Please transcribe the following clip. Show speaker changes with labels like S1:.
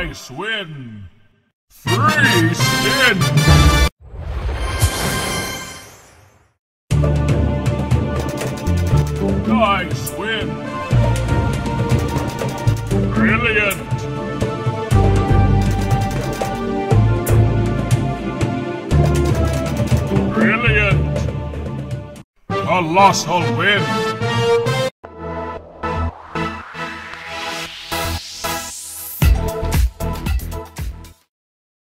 S1: Nice win! Three spin! Nice win! Brilliant! Brilliant! Colossal win!